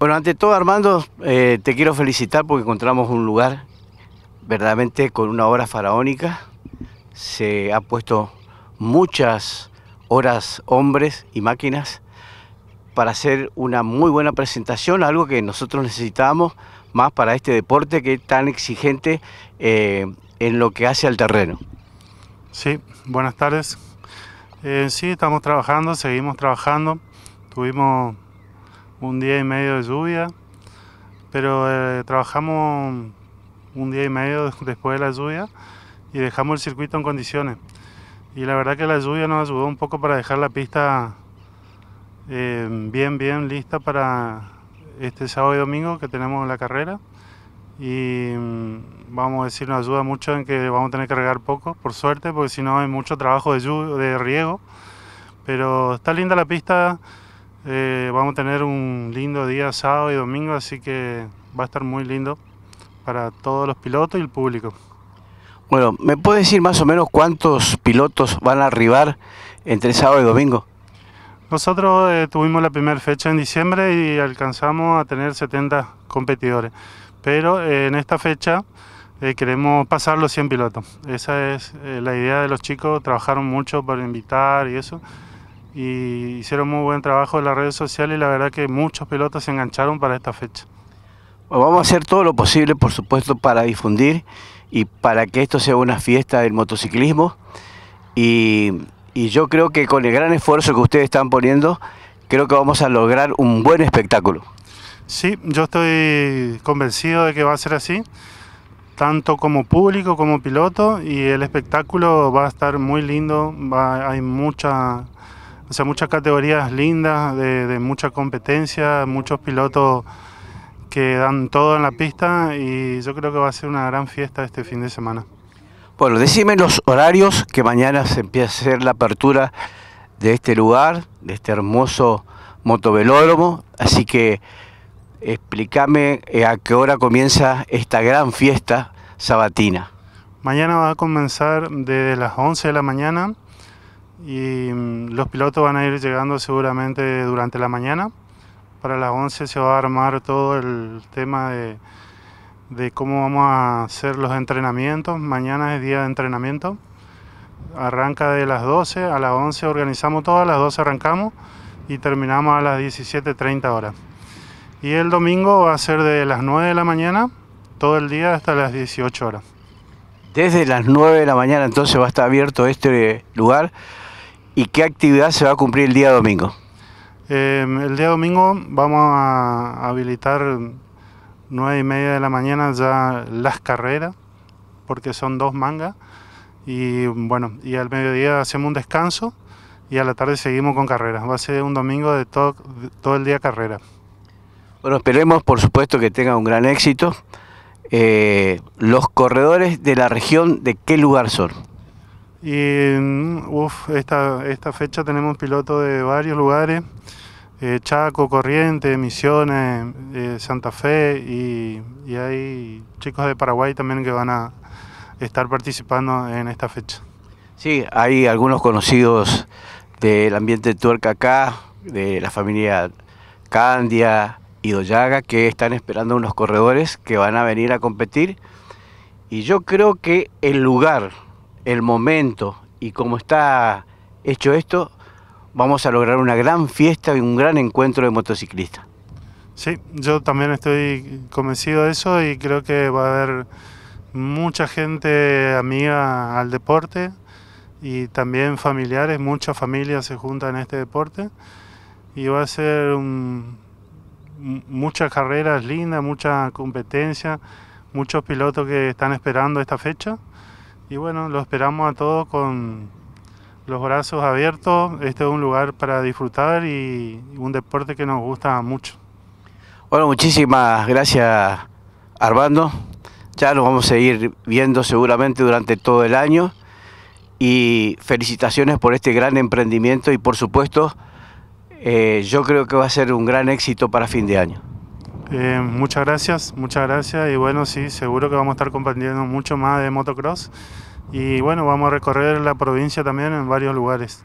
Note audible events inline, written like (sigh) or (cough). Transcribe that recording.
Bueno, ante todo Armando, eh, te quiero felicitar porque encontramos un lugar verdaderamente con una obra faraónica. Se ha puesto muchas horas hombres y máquinas para hacer una muy buena presentación, algo que nosotros necesitamos más para este deporte que es tan exigente eh, en lo que hace al terreno. Sí, buenas tardes. Eh, sí, estamos trabajando, seguimos trabajando. Tuvimos un día y medio de lluvia, pero eh, trabajamos un día y medio (laughs) después de la lluvia y dejamos el circuito en condiciones. Y la verdad que la lluvia nos ayudó un poco para dejar la pista eh, bien, bien lista para este sábado y domingo que tenemos la carrera. Y mm, vamos a decir, nos ayuda mucho en que vamos a tener que regar poco, por suerte, porque si no hay mucho trabajo de, de riego. Pero está linda la pista, eh, vamos a tener un lindo día sábado y domingo, así que va a estar muy lindo para todos los pilotos y el público. Bueno, ¿me puede decir más o menos cuántos pilotos van a arribar entre sábado y domingo? Nosotros eh, tuvimos la primera fecha en diciembre y alcanzamos a tener 70 competidores, pero eh, en esta fecha eh, queremos pasar los 100 pilotos. Esa es la idea de los chicos, trabajaron mucho para invitar y eso, y hicieron muy buen trabajo en las redes sociales y la verdad que muchos pilotos se engancharon para esta fecha. vamos a hacer todo lo posible, por supuesto, para difundir y para que esto sea una fiesta del motociclismo. Y, yo creo que con el gran esfuerzo que ustedes están poniendo, creo que vamos a lograr un buen espectáculo. Sí, yo estoy convencido de que va a ser así, tanto como público como piloto, y el espectáculo va a estar muy lindo, hay mucha, o sea, muchas categorías lindas, de, de mucha competencia, muchos pilotos que dan todo en la pista y yo creo que va a ser una gran fiesta este fin de semana. Bueno, decime los horarios que mañana se empieza a hacer la apertura de este lugar, de este hermoso motovelódromo, así que explícame eh, a qué hora comienza esta gran fiesta sabatina. Mañana va a comenzar desde las 11 de la mañana y mm, los pilotos van a ir llegando seguramente durante la mañana para las 11 se va a armar todo el tema de, de cómo vamos a hacer los entrenamientos. Mañana es día de entrenamiento. Arranca de las 12, a las 11 organizamos todo, a las 12 arrancamos y terminamos a las 17.30 horas. Y el domingo va a ser de las 9 de la mañana, todo el día hasta las 18 horas. Desde las 9 de la mañana entonces va a estar abierto este lugar. ¿Y qué actividad se va a cumplir el día domingo? Em, el día domingo vamos a habilitar nueve y media de la mañana ya las carreras, porque son dos mangas. Y bueno, y al mediodía hacemos un descanso y a la tarde seguimos con carreras. Va a ser un domingo de todo, todo el día carrera. Bueno, esperemos por supuesto que tenga un gran éxito. Eh, los corredores de la región, ¿de qué lugar son? Y uf, esta, esta fecha tenemos pilotos de varios lugares. Eh, Chaco, Corriente, Misiones, eh, Santa Fe y, hay chicos de Paraguay también que van a estar participando en esta fecha. Sí, hay algunos conocidos del ambiente tuerca acá, de la familia Candia y Doyaga, que están esperando unos corredores que van a venir a competir. Y yo creo que el lugar, el momento y cómo está hecho esto, vamos a lograr una gran fiesta y un gran encuentro de motociclistas. Sí, yo también estoy convencido de eso y creo que va a haber mucha gente amiga al deporte y también familiares, muchas familias se juntan en este deporte y va a ser muchas carreras lindas, mucha competencia, muchos pilotos que están esperando esta fecha y bueno, lo esperamos a todos con los brazos abiertos. Este es un lugar para disfrutar y un deporte que nos gusta mucho. Bueno, muchísimas gracias Armando. Ya nos vamos a ir viendo seguramente durante todo el año. Y felicitaciones por este gran emprendimiento y por supuesto eh, yo creo que va a ser un gran éxito para fin de año. Eh, muchas gracias, muchas gracias y bueno, sí, seguro que vamos a estar compartiendo mucho más de motocross y bueno, vamos a recorrer la provincia también en varios lugares.